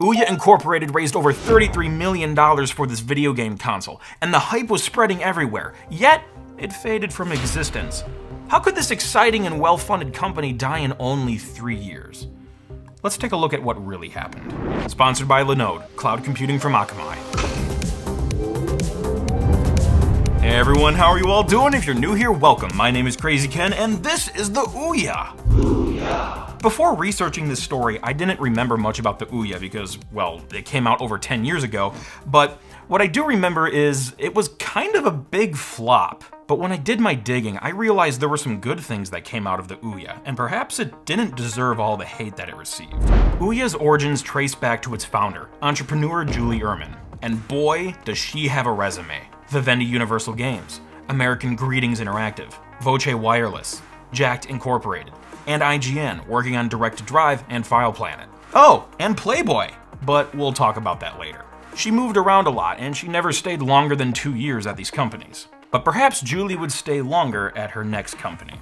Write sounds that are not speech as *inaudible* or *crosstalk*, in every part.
Ouya Incorporated raised over $33 million for this video game console, and the hype was spreading everywhere, yet it faded from existence. How could this exciting and well-funded company die in only three years? Let's take a look at what really happened. Sponsored by Linode, cloud computing from Akamai. Hey everyone, how are you all doing? If you're new here, welcome. My name is Krazy Ken, and this is the Ouya. Ouya. Before researching this story, I didn't remember much about the Ouya because, well, it came out over 10 years ago, but what I do remember is it was kind of a big flop. But when I did my digging, I realized there were some good things that came out of the Ouya, and perhaps it didn't deserve all the hate that it received. Ouya's origins trace back to its founder, entrepreneur Julie Uhrman, and boy, does she have a resume. Vivendi Universal Games, American Greetings Interactive, Voce Wireless, Jacked Incorporated, and IGN working on Direct Drive and File Planet. Oh, and Playboy, but we'll talk about that later. She moved around a lot and she never stayed longer than two years at these companies. But perhaps Julie would stay longer at her next company.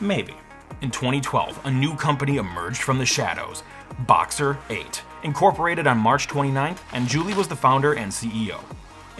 Maybe. In 2012, a new company emerged from the shadows, Boxer 8, incorporated on March 29th, and Julie was the founder and CEO.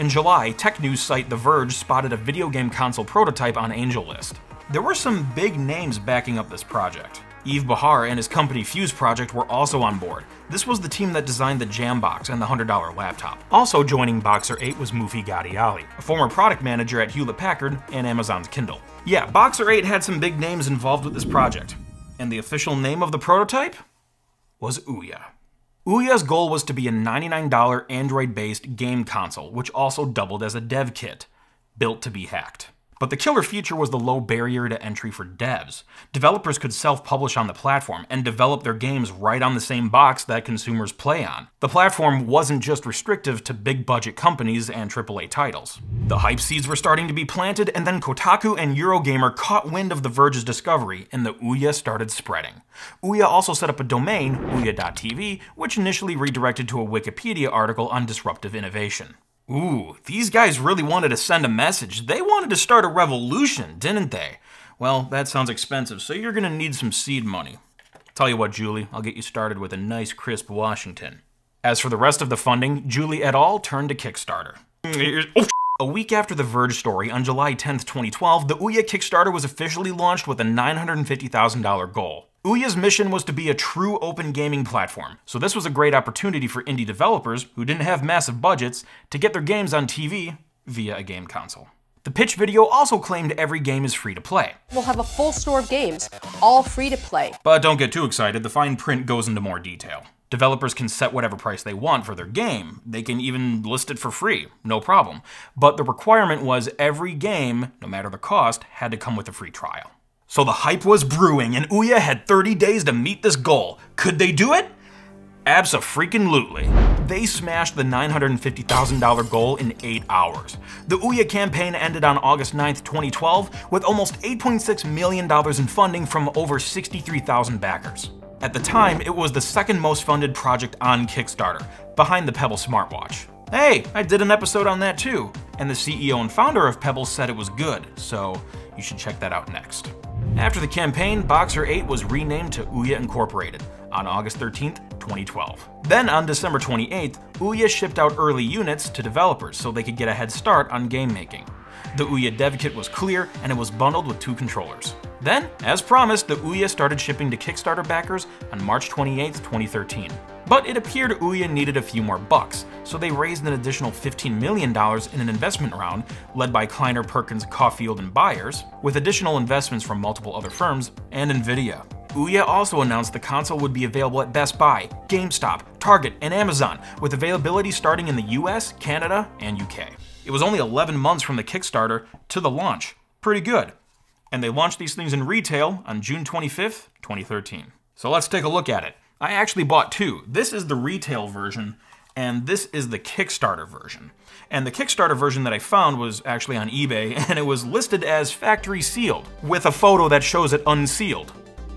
In July, tech news site The Verge spotted a video game console prototype on AngelList. There were some big names backing up this project. Yves Behar and his company Fuse Project were also on board. This was the team that designed the Jambox and the $100 laptop. Also joining Boxer 8 was Muffi Ghadiali, a former product manager at Hewlett-Packard and Amazon's Kindle. Yeah, Boxer 8 had some big names involved with this project. And the official name of the prototype was Ouya. Ouya's goal was to be a $99 Android-based game console, which also doubled as a dev kit, built to be hacked. But the killer feature was the low barrier to entry for devs. Developers could self-publish on the platform and develop their games right on the same box that consumers play on. The platform wasn't just restrictive to big budget companies and AAA titles. The hype seeds were starting to be planted, and then Kotaku and Eurogamer caught wind of The Verge's discovery, and the Ouya started spreading. Ouya also set up a domain, ouya.tv, which initially redirected to a Wikipedia article on disruptive innovation. Ooh, these guys really wanted to send a message. They wanted to start a revolution, didn't they? Well, that sounds expensive, so you're gonna need some seed money. Tell you what, Julie, I'll get you started with a nice crisp Washington. As for the rest of the funding, Julie et al. turned to Kickstarter. Mm, oh, *laughs* a week after the Verge story, on July 10th, 2012, the Ouya Kickstarter was officially launched with a $950,000 goal. Ouya's mission was to be a true open gaming platform, so this was a great opportunity for indie developers who didn't have massive budgets to get their games on TV via a game console. The pitch video also claimed every game is free to play. We'll have a full store of games, all free to play. But don't get too excited, the fine print goes into more detail. Developers can set whatever price they want for their game. They can even list it for free, no problem. But the requirement was every game, no matter the cost, had to come with a free trial. So the hype was brewing, and Ouya had 30 days to meet this goal. Could they do it? Abso-freaking-lutely. They smashed the $950,000 goal in 8 hours. The Ouya campaign ended on August 9, 2012, with almost $8.6 million in funding from over 63,000 backers. At the time, it was the second most funded project on Kickstarter, behind the Pebble smartwatch. Hey, I did an episode on that too, and the CEO and founder of Pebble said it was good, so you should check that out next. After the campaign, Boxer 8 was renamed to Ouya Incorporated on August 13, 2012. Then on December 28th, Ouya shipped out early units to developers so they could get a head start on game making. The Ouya dev kit was clear and it was bundled with two controllers. Then, as promised, the Ouya started shipping to Kickstarter backers on March 28, 2013. But it appeared Ouya needed a few more bucks, so they raised an additional $15 million in an investment round led by Kleiner Perkins Caufield and Byers, with additional investments from multiple other firms, and Nvidia. Ouya also announced the console would be available at Best Buy, GameStop, Target, and Amazon, with availability starting in the US, Canada, and UK. It was only 11 months from the Kickstarter to the launch. Pretty good. And they launched these things in retail on June 25th, 2013. So let's take a look at it. I actually bought two. This is the retail version, and this is the Kickstarter version. And the Kickstarter version that I found was actually on eBay, *laughs* and it was listed as factory sealed, with a photo that shows it unsealed.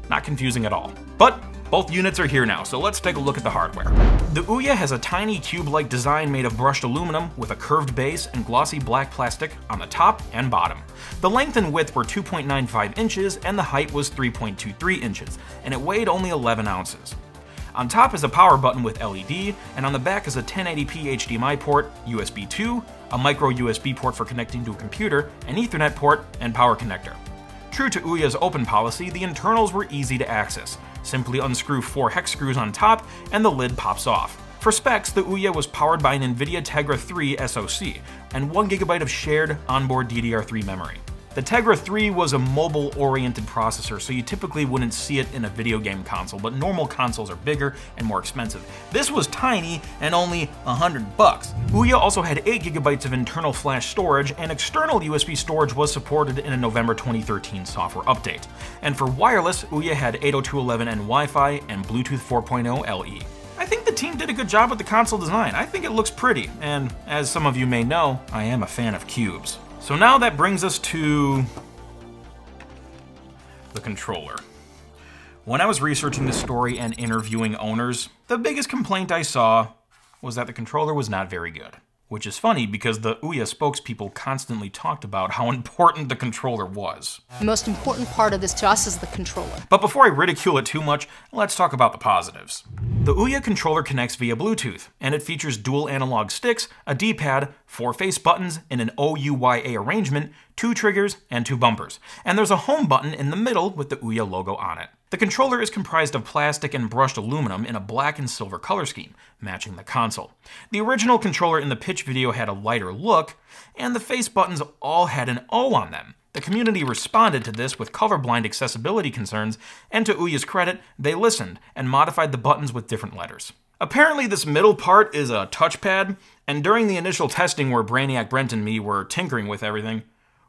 Not confusing at all. But both units are here now, so let's take a look at the hardware. The Ouya has a tiny cube-like design made of brushed aluminum with a curved base and glossy black plastic on the top and bottom. The length and width were 2.95 inches and the height was 3.23 inches, and it weighed only 11 ounces. On top is a power button with LED, and on the back is a 1080p HDMI port, USB 2, a micro USB port for connecting to a computer, an Ethernet port, and power connector. True to Ouya's open policy, the internals were easy to access. Simply unscrew four hex screws on top, and the lid pops off. For specs, the Ouya was powered by an NVIDIA Tegra 3 SoC and 1GB of shared onboard DDR3 memory. The Tegra 3 was a mobile-oriented processor, so you typically wouldn't see it in a video game console, but normal consoles are bigger and more expensive. This was tiny and only 100 bucks. Ouya also had 8 gigabytes of internal flash storage, and external USB storage was supported in a November 2013 software update. And for wireless, Ouya had 802.11n Wi-Fi and Bluetooth 4.0 LE. I think the team did a good job with the console design. I think it looks pretty, and as some of you may know, I am a fan of cubes. So now that brings us to the controller. When I was researching the story and interviewing owners, the biggest complaint I saw was that the controller was not very good. Which is funny because the Ouya spokespeople constantly talked about how important the controller was. The most important part of this to us is the controller. But before I ridicule it too much, let's talk about the positives. The Ouya controller connects via Bluetooth, and it features dual analog sticks, a D-pad, four face buttons and an OUYA arrangement, two triggers, and two bumpers. And there's a home button in the middle with the Ouya logo on it. The controller is comprised of plastic and brushed aluminum in a black and silver color scheme, matching the console. The original controller in the pitch video had a lighter look, and the face buttons all had an O on them. The community responded to this with colorblind accessibility concerns, and to Ouya's credit, they listened and modified the buttons with different letters. Apparently, this middle part is a touchpad, and during the initial testing where Brainiac Brent and me were tinkering with everything,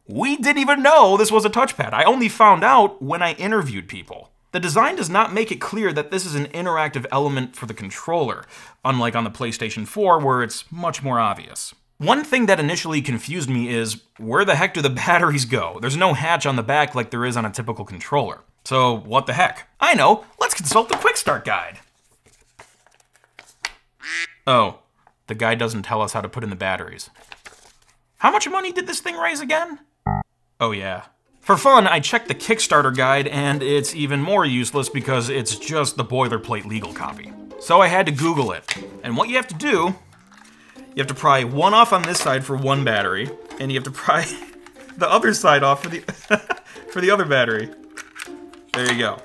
we didn't even know this was a touchpad. I only found out when I interviewed people. The design does not make it clear that this is an interactive element for the controller, unlike on the PlayStation 4 where it's much more obvious. One thing that initially confused me is, where the heck do the *laughs* batteries go? There's no hatch on the back like there is on a typical controller. So what the heck? I know, let's consult the quick start guide. Oh, the guide doesn't tell us how to put in the batteries. How much money did this thing raise again? Oh yeah, for fun, I checked the Kickstarter guide, and it's even more useless because it's just the boilerplate legal copy. So I had to Google it. And what you have to do, you have to pry one off on this side for one battery, and you have to pry *laughs* the other side off for the, *laughs* for the other battery. There you go.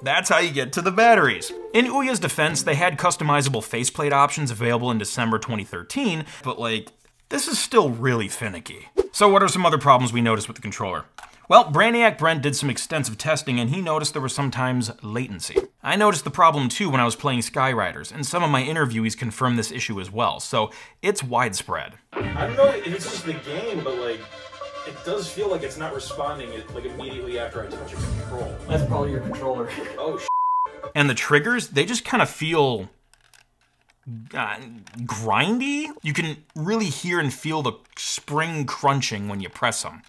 That's how you get to the batteries. In Ouya's defense, they had customizable faceplate options available in December 2013, but like, this is still really finicky. So what are some other problems we noticed with the controller? Well, Brainiac Brent did some extensive testing and he noticed there was sometimes latency. I noticed the problem too when I was playing Skyriders, and some of my interviewees confirmed this issue as well, so it's widespread. I don't know if it's just the game, but like, it does feel like it's not responding like immediately after I touch a control. That's probably your controller. Oh, sh And the triggers, they just kind of feel uh, grindy. You can really hear and feel the spring crunching when you press them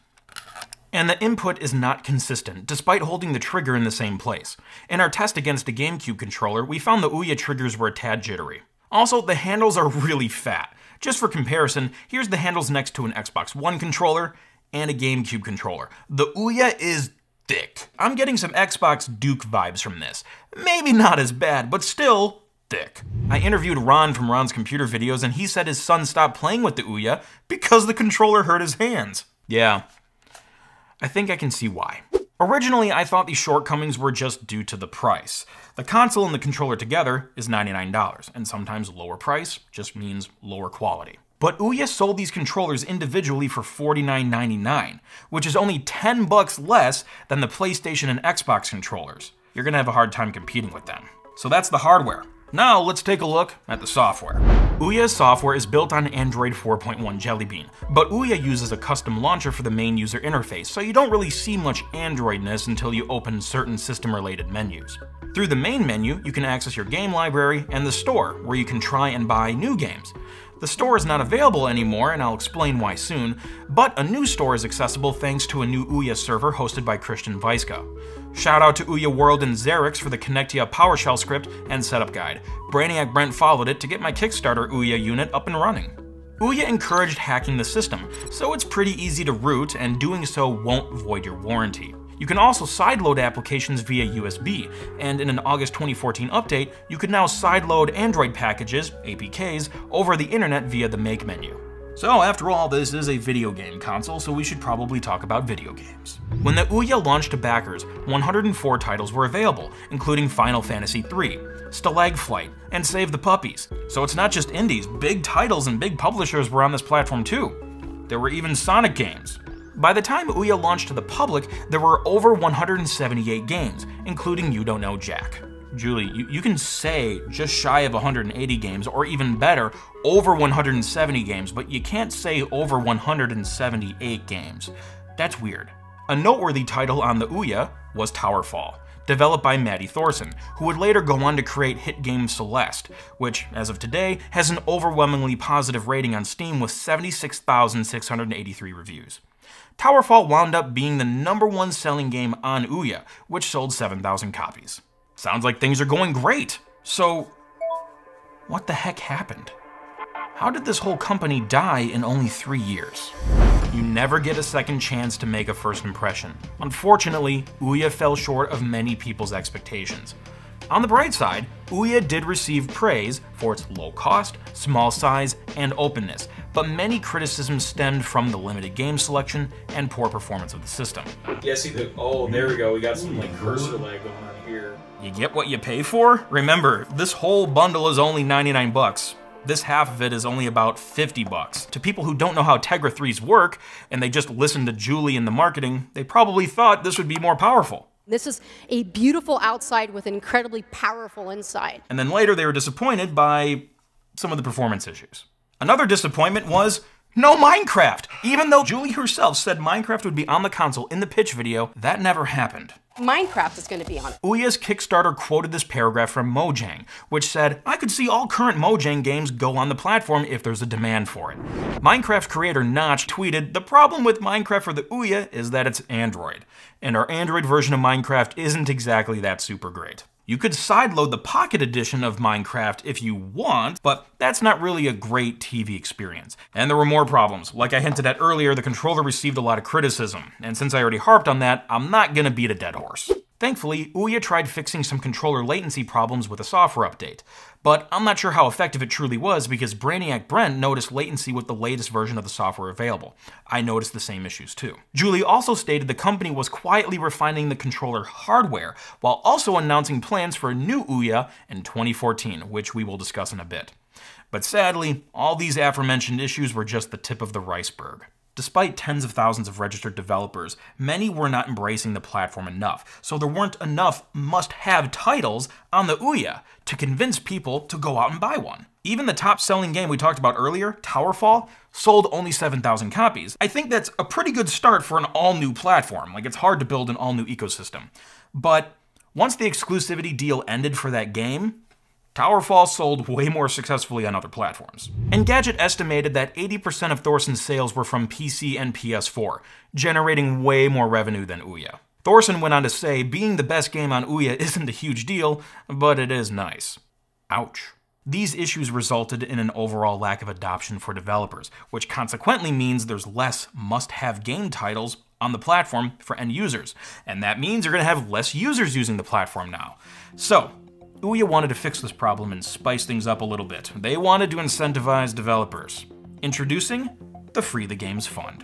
and the input is not consistent, despite holding the trigger in the same place. In our test against a GameCube controller, we found the Ouya triggers were a tad jittery. Also, the handles are *laughs* really fat. Just for comparison, here's the handles next to an Xbox One controller and a GameCube controller. The Ouya is thick. I'm getting some Xbox Duke vibes from this. Maybe not as bad, but still thick. I interviewed Ron from Ron's computer videos and he said his son stopped playing with the Ouya because the controller hurt his hands. Yeah, I think I can see why. Originally, I thought these shortcomings were just due to the price. The console and the controller together is $99, and sometimes lower price just means lower quality. But Ouya sold these controllers individually for $49.99, which is only 10 bucks less than the PlayStation and Xbox controllers. You're gonna have a hard time competing with them. So that's the hardware. Now let's take a look at the software. Ouya's software is built on Android 4.1 Jelly Bean, but Ouya uses a custom launcher for the main user interface, so you don't really see much Androidness until you open certain system-related menus. Through the main menu, you can access your game library and the store, where you can try and buy new games. The store is not available anymore, and I'll explain why soon, but a new store is accessible thanks to a new Ouya server hosted by Christian Weiske. Shout out to Ouya World and Xerix for the Connectia PowerShell script and setup guide. Brainiac Brent followed it to get my Kickstarter Ouya unit up and running. Ouya encouraged hacking the system, so it's pretty easy to root and doing so won't void your warranty. You can also sideload applications via USB, and in an August 2014 update, you can now sideload Android packages, APKs, over the internet via the Make menu. So after all, this is a video game console, so we should probably talk about video games. When the Ouya launched to backers, 104 titles were available, including Final Fantasy III, Stalag Flight, and Save the Puppies. So it's not just indies, big titles and big publishers were on this platform too. There were even Sonic games. By the time Ouya launched to the public, there were over 178 games, including You Don't Know Jack. Julie, you, you can say just shy of 180 games, or even better, over 170 games, but you can't say over 178 games. That's weird. A noteworthy title on the Ouya was Towerfall, developed by Matty Thorson, who would later go on to create hit game Celeste, which, as of today, has an overwhelmingly positive rating on Steam with 76,683 reviews. Towerfall wound up being the number one selling game on Ouya, which sold 7,000 copies. Sounds like things are going great. So, what the heck happened? How did this whole company die in only three years? You never get a second chance to make a first impression. Unfortunately, Ouya fell short of many people's expectations. On the bright side, Ouya did receive praise for its low cost, small size, and openness, but many criticisms stemmed from the limited game selection and poor performance of the system. Yeah, see the oh, there we go. We got some like cursor lag going on here. You get what you pay for? Remember, this whole bundle is only 99 bucks. This half of it is only about 50 bucks. To people who don't know how Tegra 3s work, and they just listen to Julie in the marketing, they probably thought this would be more powerful. This is a beautiful outside with incredibly powerful inside. And then later they were disappointed by some of the performance issues. Another disappointment was no Minecraft! Even though Julie herself said Minecraft would be on the console in the pitch video, that never happened. Minecraft is going to be on it. Ouya's Kickstarter quoted this paragraph from Mojang, which said, I could see all current Mojang games go on the platform if there's a demand for it. Minecraft creator Notch tweeted, The problem with Minecraft for the Ouya is that it's Android, and our Android version of Minecraft isn't exactly that super great. You could sideload the Pocket Edition of Minecraft if you want, but that's not really a great TV experience. And there were more problems. Like I hinted at earlier, the controller received a lot of criticism, and since I already harped on that, I'm not gonna beat a dead Thankfully, Ouya tried fixing some controller latency problems with a software update, but I'm not sure how effective it truly was because Brainiac Brent noticed latency with the latest version of the software available. I noticed the same issues too. Julie also stated the company was quietly refining the controller hardware, while also announcing plans for a new Ouya in 2014, which we will discuss in a bit. But sadly, all these aforementioned issues were just the tip of the iceberg. Despite tens of thousands of registered developers, many were not embracing the platform enough, so there weren't enough must-have titles on the Ouya to convince people to go out and buy one. Even the top-selling game we talked about earlier, Towerfall, sold only 7,000 copies. I think that's a pretty good start for an all-new platform. Like, it's hard to build an all-new ecosystem. But once the exclusivity deal ended for that game, Towerfall sold way more successfully on other platforms. Engadget estimated that 80% of Thorson's sales were from PC and PS4, generating way more revenue than Ouya. Thorson went on to say, being the best game on Ouya *laughs* isn't a huge deal, but it is nice. Ouch. These issues resulted in an overall lack of adoption for developers, which consequently means there's less must-have game titles on the platform for end users. And that means you're going to have less users using the platform now. So, Ouya wanted to fix this problem and spice things up a little bit. They wanted to incentivize developers. Introducing the Free the Games Fund.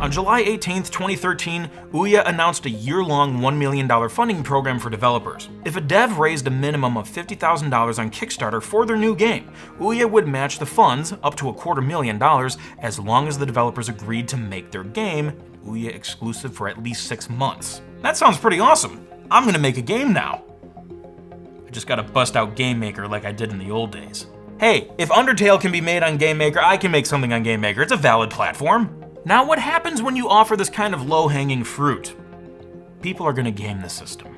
On July 18, 2013, Ouya announced a year-long $1 million funding program for developers. If a dev raised a minimum of $50,000 on Kickstarter for their new game, Ouya would match the funds up to a quarter million dollars as long as the developers agreed to make their game Ouya exclusive for at least six months. That sounds pretty awesome. I'm gonna make a game now just gotta bust out Game Maker like I did in the old days. Hey, if Undertale can be made on Game Maker, I can make something on Game Maker. It's a valid platform. Now, what happens when you offer this kind of low-hanging fruit? People are gonna game the system.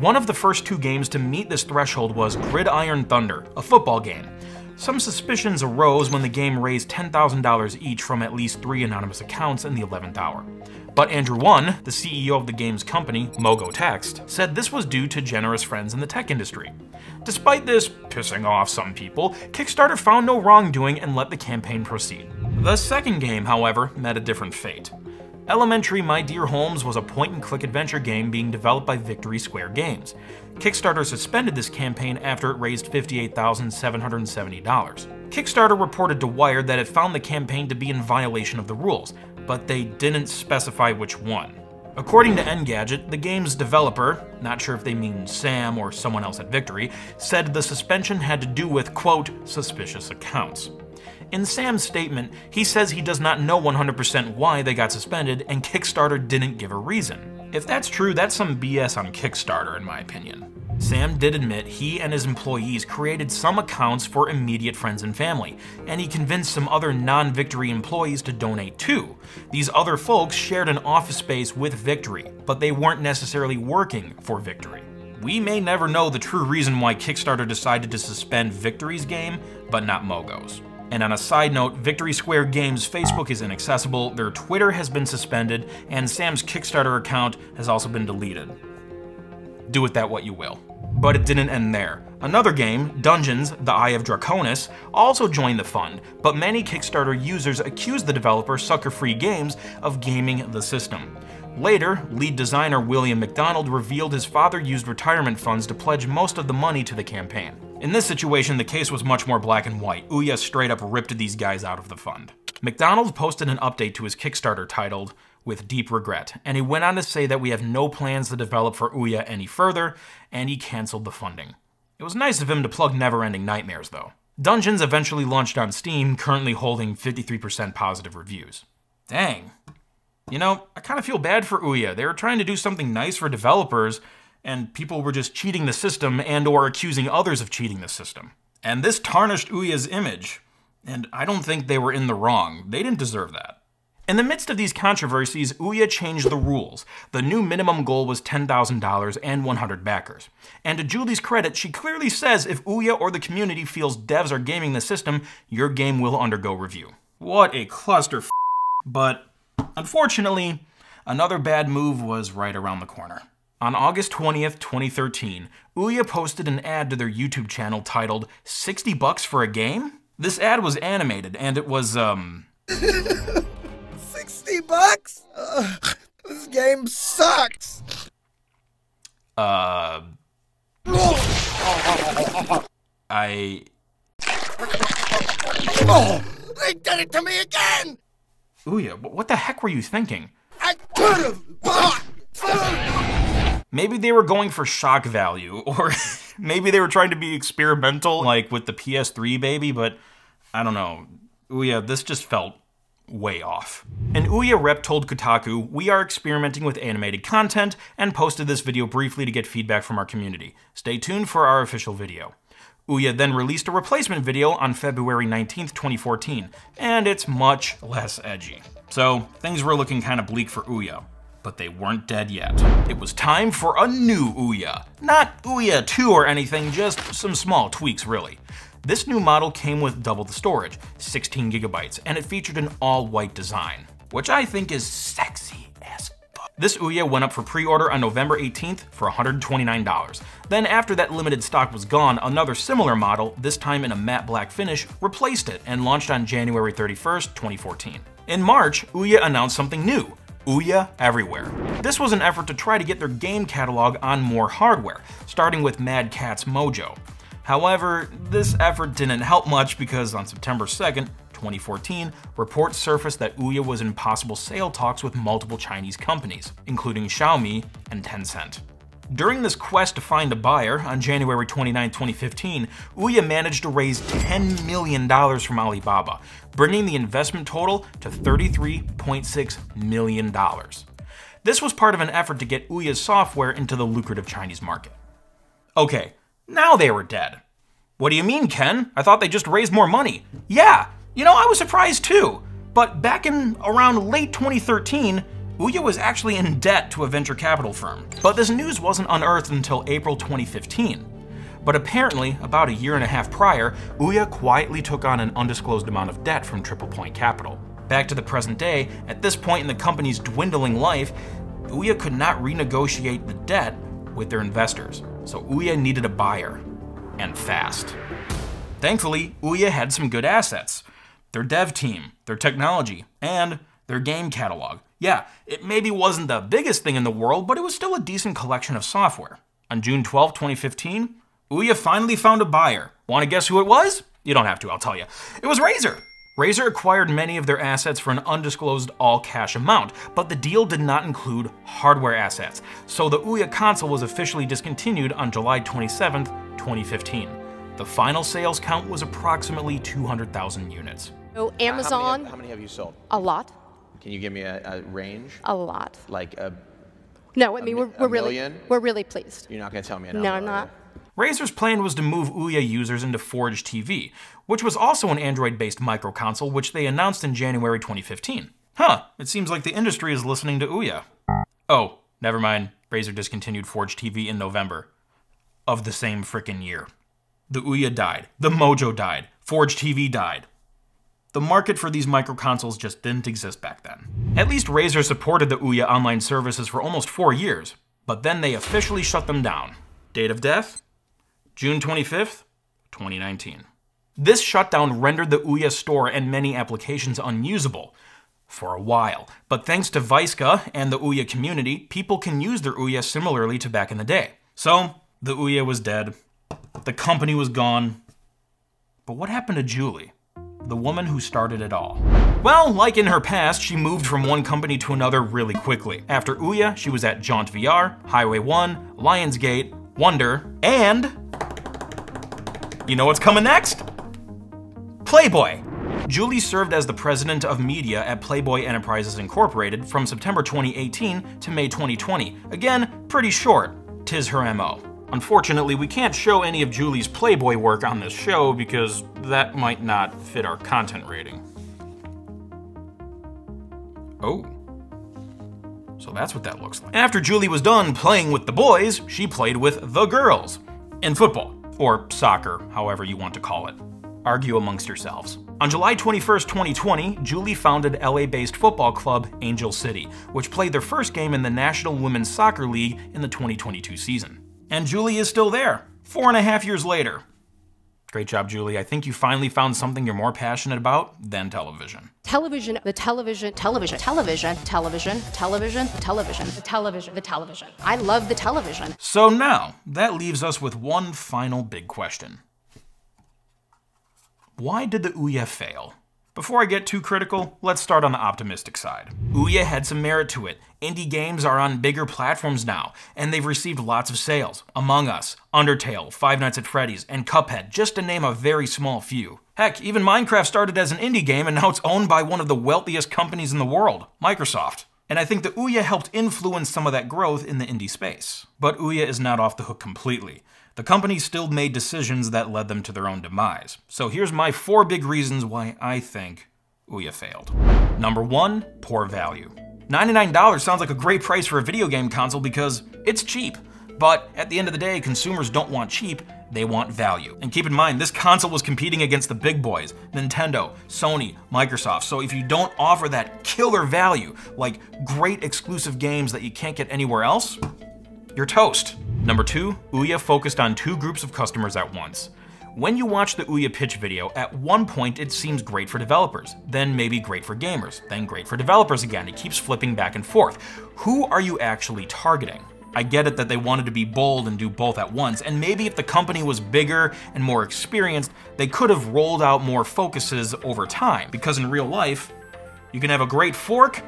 One of the first two games to meet this threshold was Gridiron Thunder, a football game. Some suspicions arose when the game raised $10,000 each from at least three anonymous accounts in the 11th hour. But Andrew One, the CEO of the game's company, Mogo Text, said this was due to generous friends in the tech industry. Despite this pissing off some people, Kickstarter found no wrongdoing and let the campaign proceed. The second game, however, met a different fate. Elementary My Dear Holmes was a point and click adventure game being developed by Victory Square Games. Kickstarter suspended this campaign after it raised $58,770. Kickstarter reported to Wired that it found the campaign to be in violation of the rules, but they didn't specify which one. According to Engadget, the game's developer, not sure if they mean Sam or someone else at Victory, said the suspension had to do with, quote, suspicious accounts. In Sam's statement, he says he does not know 100% why they got suspended, and Kickstarter didn't give a reason. If that's true, that's some BS on Kickstarter, in my opinion. Sam did admit he and his employees created some accounts for immediate friends and family, and he convinced some other non Victory employees to donate too. These other folks shared an office space with Victory, but they weren't necessarily working for Victory. We may never know the true reason why Kickstarter decided to suspend Victory's game, but not Mogo's. And on a side note, Victory Square Games' Facebook is inaccessible, their Twitter has been suspended, and Sam's Kickstarter account has also been deleted. Do with that what you will. But it didn't end there. Another game, Dungeons The Eye of Draconis, also joined the fund, but many Kickstarter users accused the developer, Sucker Free Games, of gaming the system. Later, lead designer William McDonald revealed his father used retirement funds to pledge most of the money to the campaign. In this situation, the case was much more black and white. Ouya straight up ripped these guys out of the fund. McDonald posted an update to his Kickstarter titled, with deep regret, and he went on to say that we have no plans to develop for Ouya any further, and he canceled the funding. It was nice of him to plug Neverending Nightmares, though. Dungeons eventually launched on Steam, currently holding 53% positive reviews. Dang. You know, I kind of feel bad for Ouya. They were trying to do something nice for developers, and people were just cheating the system and or accusing others of cheating the system. And this tarnished Ouya's image, and I don't think they were in the wrong. They didn't deserve that. In the midst of these controversies, Ouya changed the rules. The new minimum goal was $10,000 and 100 backers. And to Julie's credit, she clearly says if Ouya or the community feels devs are gaming the system, your game will undergo review. What a cluster But unfortunately, another bad move was right around the corner. On August 20th, 2013, Ouya posted an ad to their YouTube channel titled 60 bucks for a game? This ad was animated and it was, um... *laughs* 60 bucks? Uh, this game sucks. Uh. I. Oh, they did it to me again! Ouya, what the heck were you thinking? I could have bought food! Maybe they were going for shock value, *laughs* or maybe they were trying to be experimental, like with the PS3 baby, but I don't know. Ouya, this just felt way off. An Ouya rep told Kotaku, We are experimenting with animated content and posted this video briefly to get feedback from our community. Stay tuned for our official video. Ouya then released a replacement video on February 19th, 2014, and it's much less edgy. So things were looking kind of bleak for Ouya. But they weren't dead yet. It was time for a new Ouya. Not Ouya 2 or anything, just some small tweaks really. This new model came with double the storage, 16 gigabytes, and it featured an all-white design, which I think is sexy as fuck. This Ouya went up for pre-order on November 18th for $129. Then after that limited stock was gone, another similar model, this time in a matte black finish, replaced it and launched on January 31st, 2014. In March, Ouya announced something new, Ouya Everywhere. This was an effort to try to get their game catalog on more hardware, starting with Mad Catz Mojo. However, this effort didn't help much because on September 2nd, 2014, reports surfaced that Ouya was in possible sale talks with multiple Chinese companies, including Xiaomi and Tencent. During this quest to find a buyer, on January 29, 2015, Ouya managed to raise $10 million from Alibaba, bringing the investment total to $33.6 million. This was part of an effort to get Ouya's software into the lucrative Chinese market. Okay, now they were dead. What do you mean, Ken? I thought they just raised more money. Yeah, you know, I was surprised too. But back in around late 2013, Ouya was actually in debt to a venture capital firm. But this news wasn't unearthed until April 2015. But apparently, about a year and a half prior, Ouya quietly took on an undisclosed amount of debt from Triple Point Capital. Back to the present day, at this point in the company's dwindling life, Ouya could not renegotiate the debt with their investors so Ouya needed a buyer, and fast. Thankfully, Ouya had some good assets their dev team, their technology, and their game catalog. Yeah, it maybe wasn't the biggest thing in the world, but it was still a decent collection of software. On June 12, 2015, Ouya finally found a buyer. Want to guess who it was? You don't have to, I'll tell you. It was Razer. Razer acquired many of their assets for an undisclosed all cash amount, but the deal did not include hardware assets. So the Ouya console was officially discontinued on July 27, 2015. The final sales count was approximately 200,000 units. So How many, Amazon, have, how many have you sold? a lot, Can you give me a, a range? a lot. Like a, No, I mean mi- we're, we're really million? we're really pleased. you're not going to tell me a No, number. I'm not. Razer's plan was to move Ouya users into Forge TV, which was also an Android based microconsole, which they announced in January 2015. Huh, it seems like the industry is listening to Ouya. Oh, never mind. Razer discontinued Forge TV in November of the same frickin' year. The Ouya died. The Mojo died. Forge TV died. The market for these microconsoles just didn't exist back then. At least Razer supported the Ouya online services for almost four years, but then they officially shut them down. Date of death? June 25th, 2019. This shutdown rendered the Ouya store and many applications unusable for a while, but thanks to Weiske and the Ouya community, people can use their Ouya similarly to back in the day. So, the Ouya was dead, the company was gone. But what happened to Julie? The woman who started it all. Well, like in her past, she moved from one company to another really quickly. After Ouya, she was at Jaunt VR, Highway 1, Lionsgate, Wonder, and. You know what's coming next? Playboy. Julie served as the president of media at Playboy Enterprises Incorporated from September 2018 to May 2020. Again, pretty short. Tis her MO. Unfortunately, we can't show any of Julie's Playboy work on this show because that might not fit our content rating. Oh. So that's what that looks like. After Julie was done playing with the boys, she played with the girls. In football, or soccer, however you want to call it. Argue amongst yourselves. On July 21st, 2020, Julie founded LA based football club Angel City, which played their first game in the National Women's Soccer League in the 2022 season. And Julie is still there, four and a half years later. Great job, Julie. I think you finally found something you're more passionate about than television. Television, the television, television, television, television, television, the television, the television, the television. I love the television. So now, that leaves us with one final big question. Why did the Ouya fail? Before I get too critical, let's start on the optimistic side. Ouya had some merit to it. Indie games are on bigger platforms now, and they've received lots of sales. Among Us, Undertale, Five Nights at Freddy's, and Cuphead, just to name a very small few. Heck, even Minecraft started as an indie game and now it's owned by one of the wealthiest companies in the world, Microsoft. And I think the Ouya helped influence some of that growth in the indie space. But Ouya is not off the hook completely. The company still made decisions that led them to their own demise. So here's my four big reasons why I think Ouya failed. Number one, poor value. $99 sounds like a great price for a video game console because it's cheap. But at the end of the day, consumers don't want cheap, they want value. And keep in mind, this console was competing against the big boys Nintendo, Sony, Microsoft. So if you don't offer that killer value, like great exclusive games that you can't get anywhere else, you're toast. Number two, Ouya focused on two groups of customers at once. When you watch the Ouya pitch video, at one point it seems great for developers, then maybe great for gamers, then great for developers again. It keeps flipping back and forth. Who are you actually targeting? I get it that they wanted to be bold and do both at once, and maybe if the company was bigger and more experienced, they could have rolled out more focuses over time, because in real life, you can have a great fork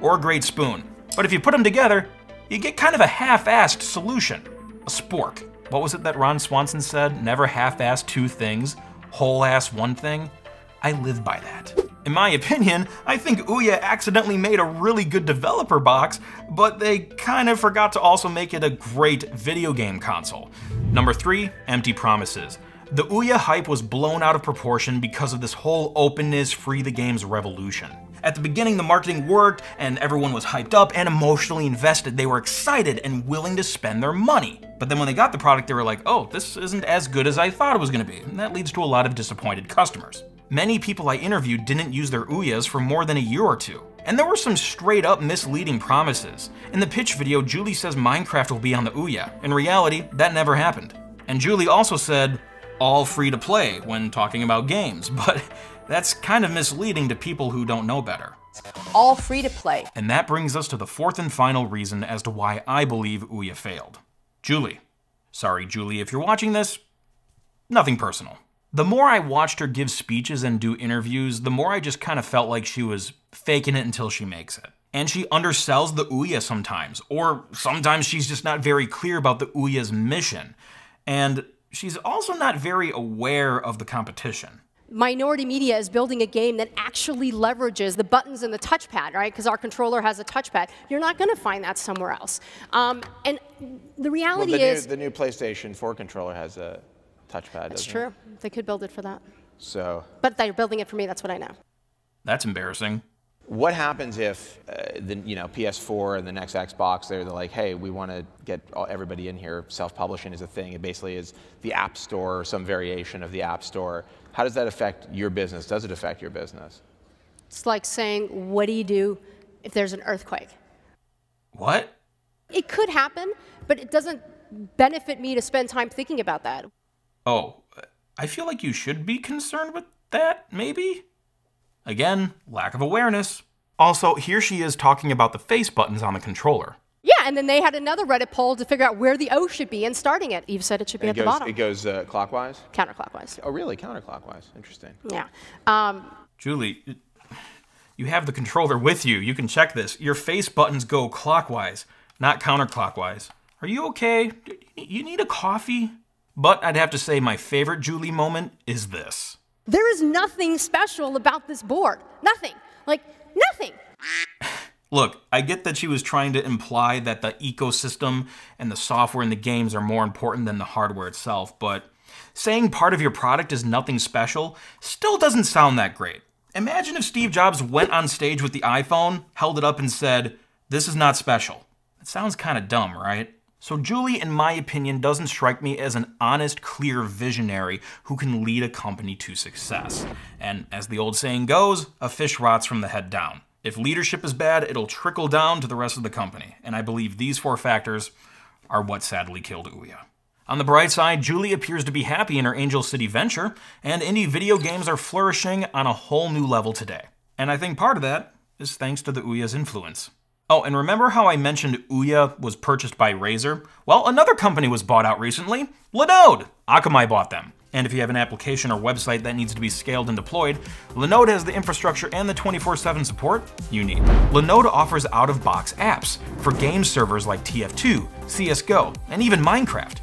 or a great spoon. But if you put them together, you get kind of a half-assed solution. A spork. What was it that Ron Swanson said? Never half-ass two things, whole-ass one thing? I live by that. In my opinion, I think Ouya accidentally made a really good developer box, but they kind of forgot to also make it a great video game console. Number three, empty promises. The Ouya hype was blown out of proportion because of this whole openness, free the games revolution. At the beginning, the marketing worked and everyone was hyped up and emotionally invested. They were excited and willing to spend their money. But then when they got the product, they were like, oh, this isn't as good as I thought it was gonna be. And that leads to a lot of disappointed customers. Many people I interviewed didn't use their Ouyas for more than a year or two. And there were some straight up misleading promises. In the pitch video, Julie says Minecraft will be on the Ouya. In reality, that never happened. And Julie also said, all free to play when talking about games, *laughs* but that's kind of misleading to people who don't know better. All free to play. And that brings us to the fourth and final reason as to why I believe Ouya failed. Julie. Sorry, Julie, if you're watching this, nothing personal. The more I watched her give speeches and do interviews, the more I just kind of felt like she was faking it until she makes it. And she undersells the Ouya sometimes, or sometimes she's just not very clear about the Ouya's mission. And she's also not very aware of the competition. Minority Media is building a game that actually leverages the buttons and the touchpad, right? Because our controller has a touchpad. You're not going to find that somewhere else. Um, and the Well, reality the, new, is, the new PlayStation 4 controller has a touchpad. That's true. It? They could build it for that. So, But they're building it for me. That's what I know. That's embarrassing. what happens if uh, the you know PS4 and the next Xbox they're, they're like, hey, we want to get all, everybody in here. Self-publishing is a thing. It basically is the App Store or some variation of the App Store. How does that affect your business? Does it affect your business? It's like saying, what do you do if there's an earthquake? What? It could happen, but it doesn't benefit me to spend time thinking about that. Oh, I feel like you should be concerned with that, maybe? Again, lack of awareness. Also, here she is talking about the face buttons on the controller. Yeah, and then they had another Reddit poll to figure out where the O should be and starting it. Eve said it should be it at goes, the bottom. It goes uh, clockwise. Counterclockwise. Oh, really? Counterclockwise. Interesting. Yeah. Um, Julie, you have the controller with you. You can check this. Your face buttons go clockwise, not counterclockwise. Are you okay? You need a coffee? But I'd have to say my favorite Julie moment is this. there is nothing special about this board. Nothing. Like, nothing. *laughs* Look, I get that she was trying to imply that the ecosystem and the software in the games are more important than the hardware itself, but saying part of your product is nothing special still doesn't sound that great. Imagine if Steve Jobs went on stage with the iPhone, held it up, and said, This is not special. It sounds kind of dumb, right? So, Julie, in my opinion, doesn't strike me as an honest, clear visionary who can lead a company to success. And as the old saying goes, a fish rots from the head down. If leadership is bad, it'll trickle down to the rest of the company. And I believe these four factors are what sadly killed Ouya. On the bright side, Julie appears to be happy in her Angel City venture, and indie video games are flourishing on a whole new level today. And I think part of that is thanks to the Ouya's influence. Oh, and remember how I mentioned Ouya was purchased by Razer? Well, another company was bought out recently Linode. Akamai bought them. And if you have an application or website that needs to be scaled and deployed, Linode has the infrastructure and the 24 7 support you need. Linode offers out of box apps for game servers like TF2, CSGO, and even Minecraft.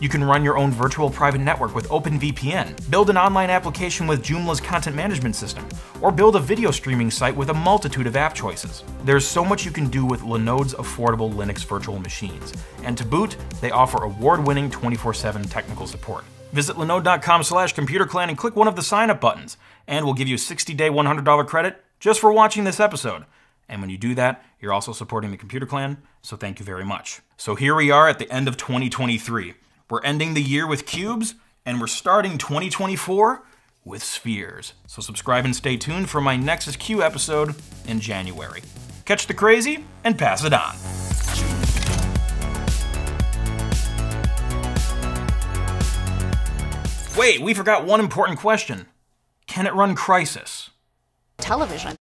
You can run your own virtual private network with OpenVPN, build an online application with Joomla's content management system, or build a video streaming site with a multitude of app choices. There's so much you can do with Linode's affordable Linux virtual machines, and to boot, they offer award-winning 24/7 technical support. Visit linode.com slash computerclan and click one of the sign-up buttons, and we'll give you a 60-day $100 credit just for watching this episode. And when you do that, you're also supporting the Computer Clan, so thank you very much. So here we are at the end of 2023. We're ending the year with cubes, and we're starting 2024 with spheres. So subscribe and stay tuned for my Nexus Q episode in January. Catch the crazy and pass it on. Wait, we forgot one important question. Can it run Crysis? Television.